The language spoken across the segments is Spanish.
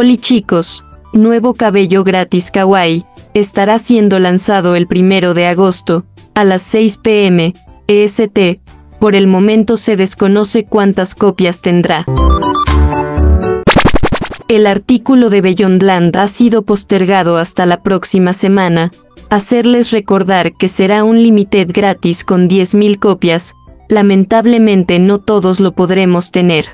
Chicos, nuevo cabello gratis kawaii, estará siendo lanzado el primero de agosto, a las 6 pm, EST, por el momento se desconoce cuántas copias tendrá. El artículo de Beyondland ha sido postergado hasta la próxima semana. Hacerles recordar que será un limited gratis con 10.000 copias. Lamentablemente no todos lo podremos tener.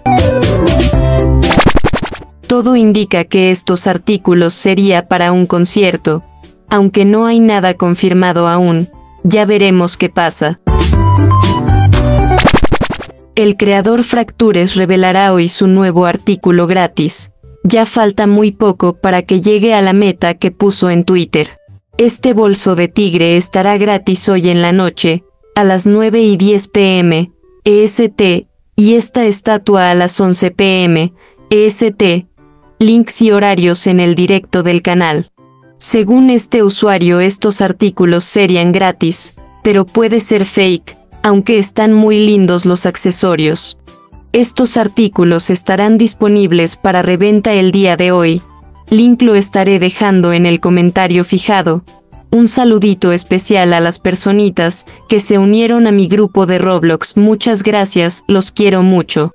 Todo indica que estos artículos sería para un concierto, aunque no hay nada confirmado aún. Ya veremos qué pasa. El creador Fractures revelará hoy su nuevo artículo gratis. Ya falta muy poco para que llegue a la meta que puso en Twitter. Este bolso de tigre estará gratis hoy en la noche, a las 9 y 10 pm, EST, y esta estatua a las 11 pm, EST. Links y horarios en el directo del canal. Según este usuario estos artículos serían gratis, pero puede ser fake, aunque están muy lindos los accesorios. Estos artículos estarán disponibles para reventa el día de hoy. Link lo estaré dejando en el comentario fijado. Un saludito especial a las personitas que se unieron a mi grupo de Roblox. Muchas gracias, los quiero mucho.